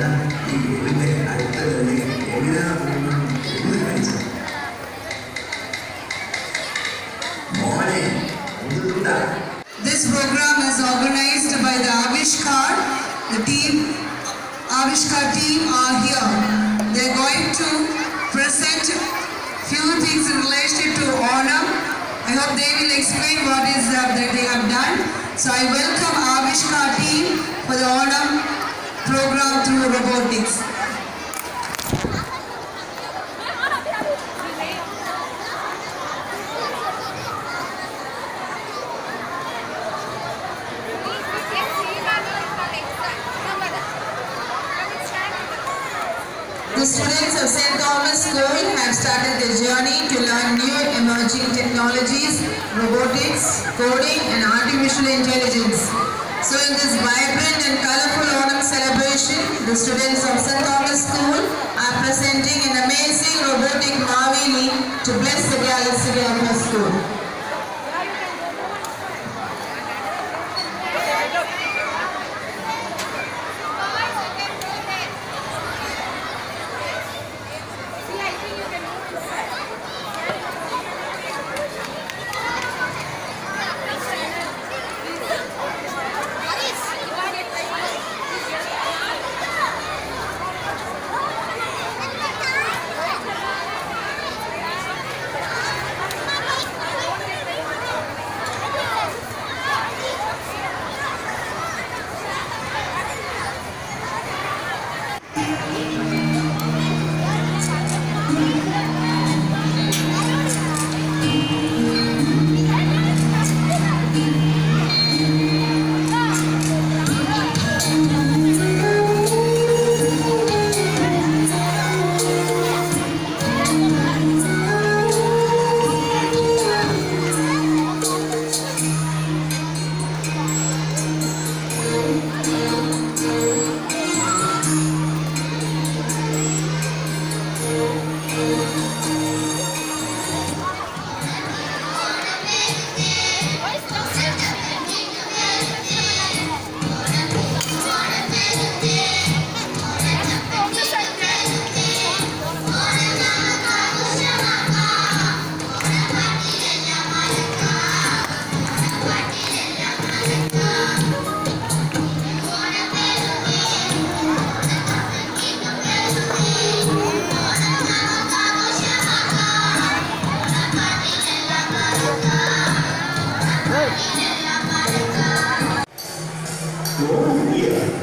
This program is organized by the Avishkar. The team, Avishkar team are here. They're going to present few things in relation to Onam. I hope they will explain what is uh, that they have done. So I welcome Avishkar team for the Onam program through robotics. The students of St. Thomas School have started their journey to learn new emerging technologies, robotics, coding and artificial intelligence. So in this vibrant and colorful Onam celebration, the students of St. Thomas School are presenting an amazing robotic Maveli to bless the galaxy of school.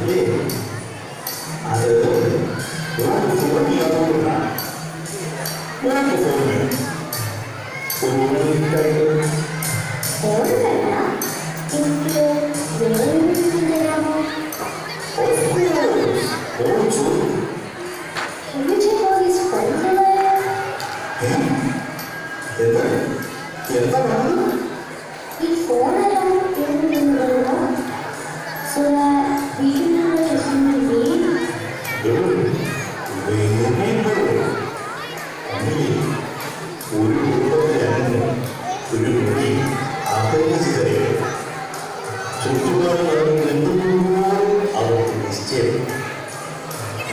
dele 그리고 앞에 시절에 존중하는 연금으로 아버지 시제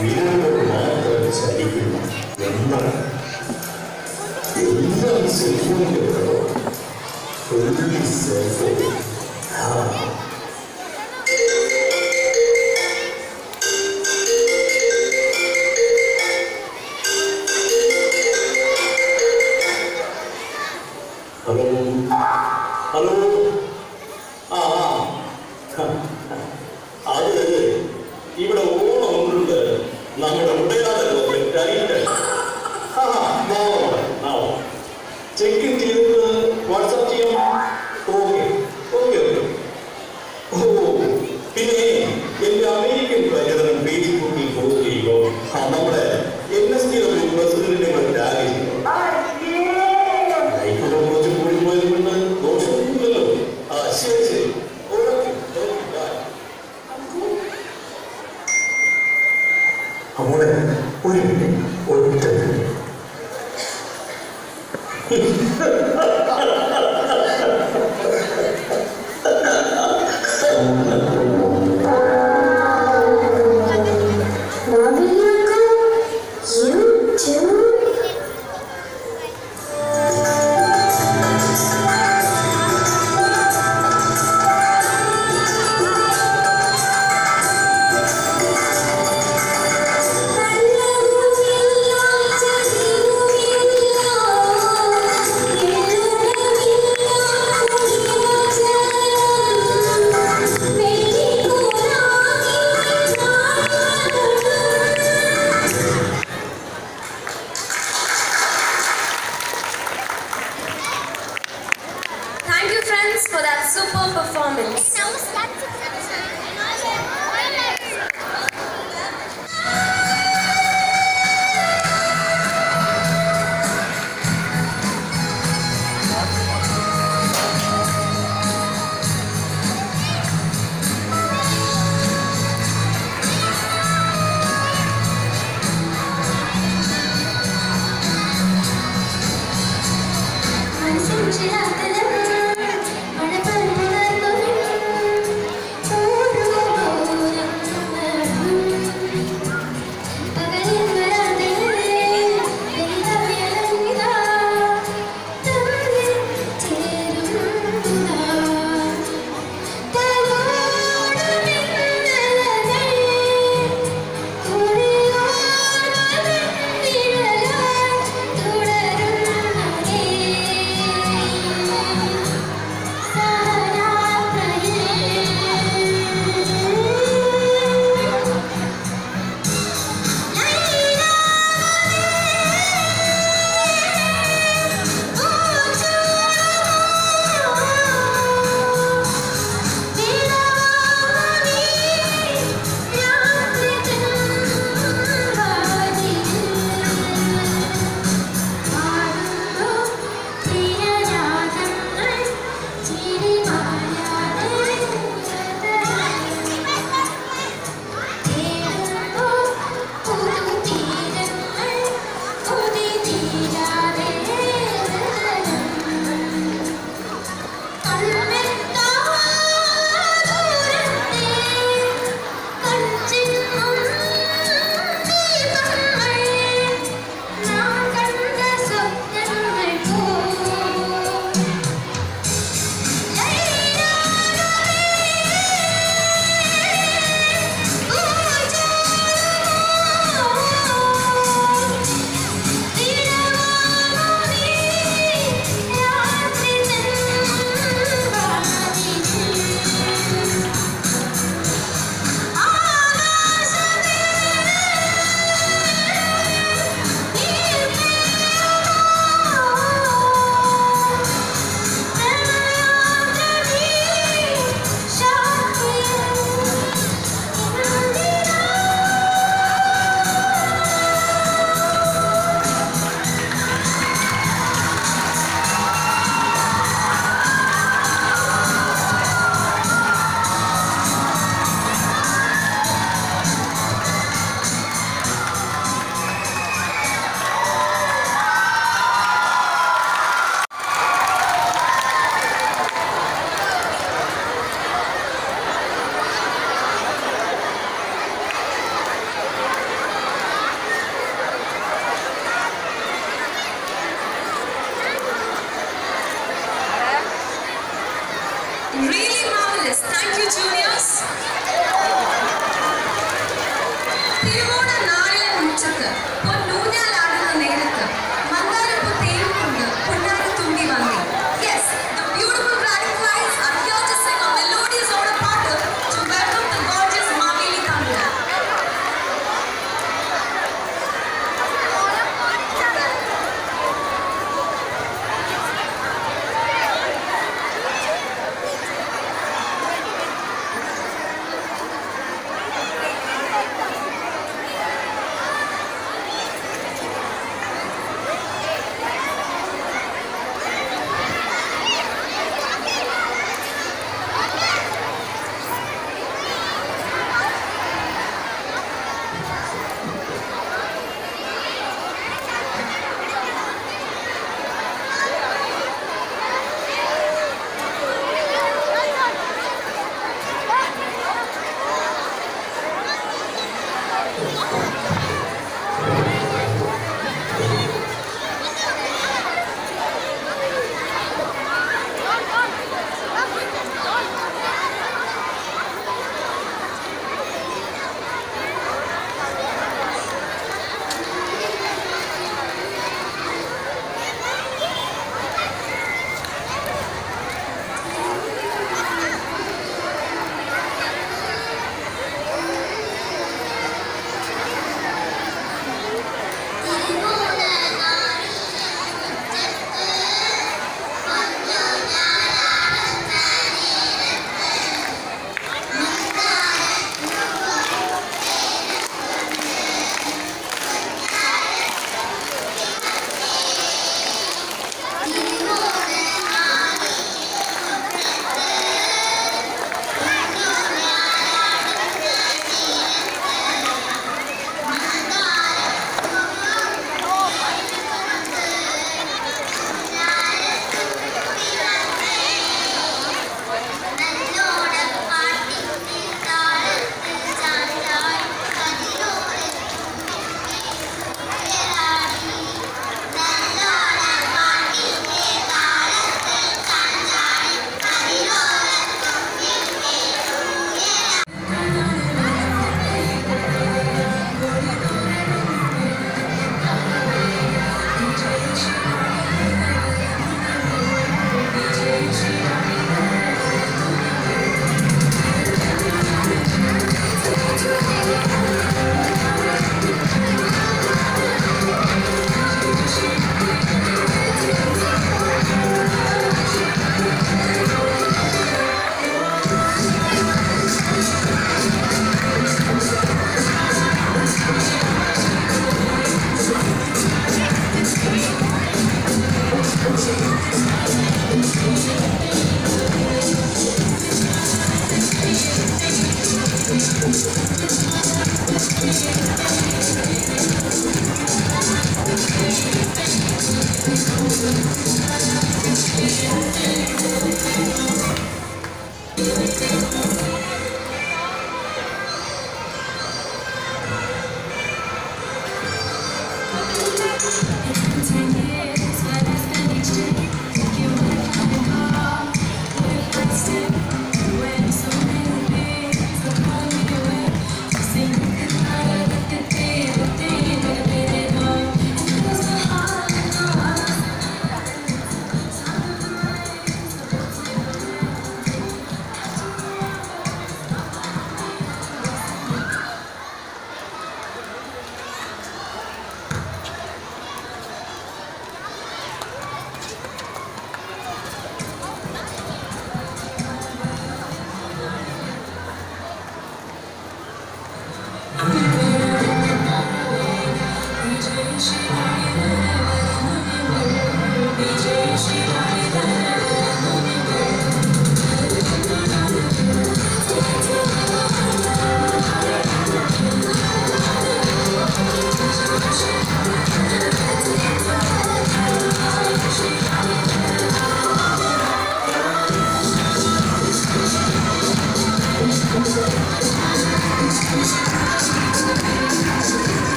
위로를 만들어 살리기로 연말 연말 있을 필요가 없고 돈이 있어서